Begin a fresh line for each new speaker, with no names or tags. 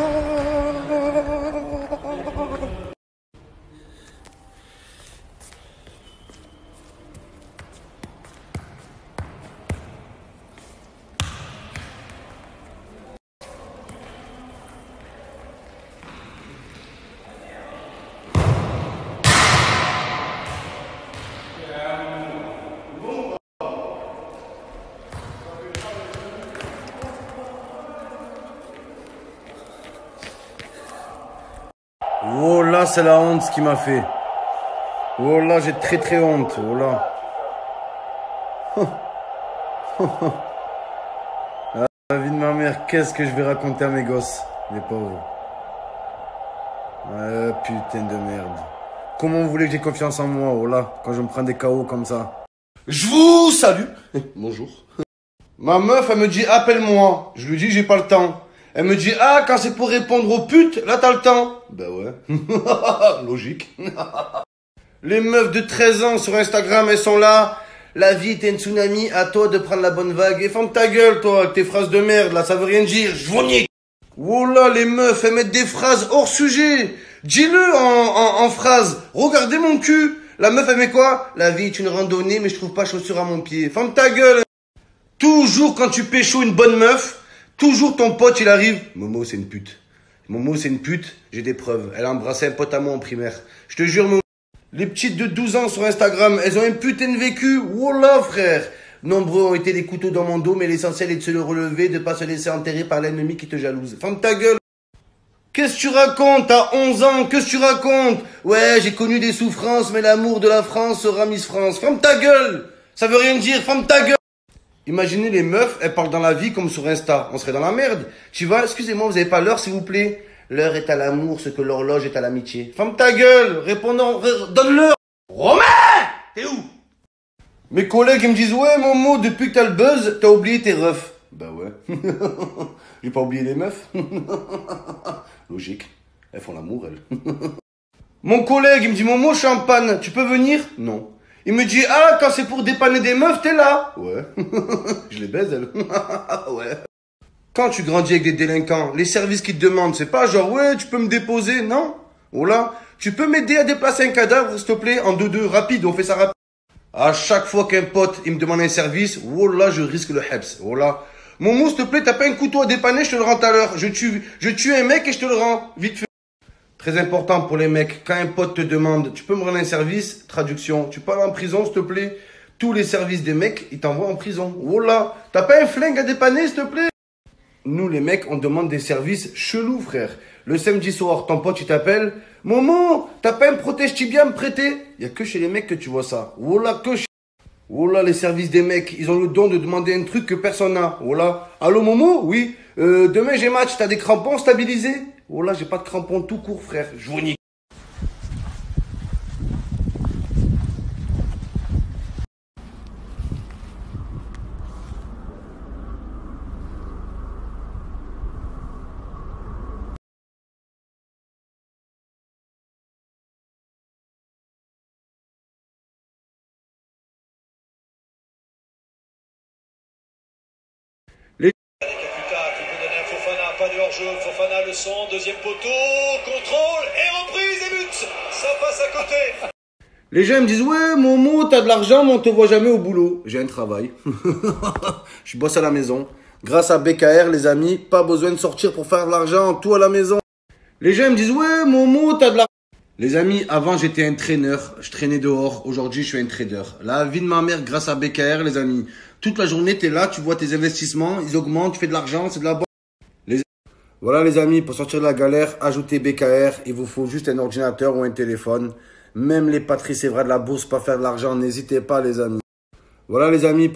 Oh là, c'est la honte ce qu'il m'a fait. Oh là, j'ai très très honte. Oh là. Ah, la vie de ma mère, qu'est-ce que je vais raconter à mes gosses, les pauvres? Ouais, putain de merde. Comment vous voulez que j'ai confiance en moi, oh là, quand je me prends des KO comme ça?
Je vous salue. Bonjour.
Ma meuf, elle me dit appelle-moi. Je lui dis j'ai pas le temps. Elle me dit ah quand c'est pour répondre aux putes, là t'as le temps. Ben ouais. Logique. Les meufs de 13 ans sur Instagram, elles sont là. La vie est un tsunami, à toi de prendre la bonne vague. Et ferme ta gueule, toi, avec tes phrases de merde, là, ça veut rien dire. Je vous nique. Oh là, les meufs, elles mettent des phrases hors sujet. Dis-le en, en, en phrase. Regardez mon cul. La meuf, elle met quoi? La vie est une randonnée, mais je trouve pas chaussures à mon pied. Ferme ta gueule. Toujours quand tu pécho une bonne meuf, toujours ton pote, il arrive. Momo, c'est une pute. Momo, c'est une pute. J'ai des preuves. Elle a embrassé un pote à moi en primaire. Je te jure, Momo. Les petites de 12 ans sur Instagram, elles ont un putain de vécu. Wallah, frère. Nombreux ont été les couteaux dans mon dos, mais l'essentiel est de se le relever, de pas se laisser enterrer par l'ennemi qui te jalouse. Ferme ta gueule. Qu'est-ce que tu racontes? T'as 11 ans, qu'est-ce que tu racontes? Ouais, j'ai connu des souffrances, mais l'amour de la France sera Miss France. Ferme ta gueule Ça veut rien dire, ferme ta gueule Imaginez les meufs, elles parlent dans la vie comme sur Insta. On serait dans la merde. Tu vois, excusez-moi, vous avez pas l'heure, s'il vous plaît L'heure est à l'amour, ce que l'horloge est à l'amitié. Ferme ta gueule Répondons, donne-leur Romain T'es où? Mes collègues, ils me disent, ouais, Momo, depuis que t'as le buzz, t'as oublié tes refs. Bah ouais. J'ai pas oublié les meufs. Logique. Elles font l'amour, elles. Mon collègue, il me dit, Momo, je. Tu peux venir? Non. Il me dit, ah, quand c'est pour dépanner des meufs, t'es là. Ouais. je les baise, elles. ouais. Quand tu grandis avec des délinquants, les services qui te demandent, c'est pas genre, ouais, tu peux me déposer, non? Oh là, tu peux m'aider à déplacer un cadavre, s'il te plaît, en deux-deux, rapide, on fait ça rapide. À chaque fois qu'un pote, il me demande un service, oh je risque le heps. Oh là. Mon mou, s'il te plaît, t'as pas un couteau à dépanner, je te le rends tout à l'heure. Je tue, je tue un mec et je te le rends, vite fait. Très important pour les mecs, quand un pote te demande, tu peux me rendre un service, traduction, tu parles en prison, s'il te plaît? Tous les services des mecs, ils t'envoient en prison. Oh là, t'as pas un flingue à dépanner, s'il te plaît? Nous, les mecs, on demande des services chelous, frère. Le samedi soir, ton pote, il t'appelle. Momo, t'as pas un protège tibia à me prêter Il a que chez les mecs que tu vois ça. Oh là, que chez... Oh les services des mecs, ils ont le don de demander un truc que personne n'a. Oh là. Allô, Momo? Oui. Euh, demain, j'ai match, t'as des crampons stabilisés? Oh là, j'ai pas de crampons tout court, frère. Je vous nique.
Kakuta qui peut donner à Fofana, le son, deuxième poteau, contrôle et reprise et but Ça passe à côté
Les gens me disent ouais Momo t'as de l'argent mais on te voit jamais au boulot. J'ai un travail. je bosse à la maison. Grâce à BKR les amis, pas besoin de sortir pour faire de l'argent, tout à la maison. Les gens me disent ouais Momo t'as de l'argent. Les amis, avant j'étais un traîneur, je traînais dehors. Aujourd'hui je suis un trader. La vie de ma mère grâce à BKR les amis. Toute la journée t'es là, tu vois tes investissements, ils augmentent, tu fais de l'argent, c'est de la bonne. Voilà les amis, pour sortir de la galère, ajoutez BKR. Il vous faut juste un ordinateur ou un téléphone. Même les Patrice Evra de la bourse, pas faire de l'argent, n'hésitez pas les amis. Voilà les amis.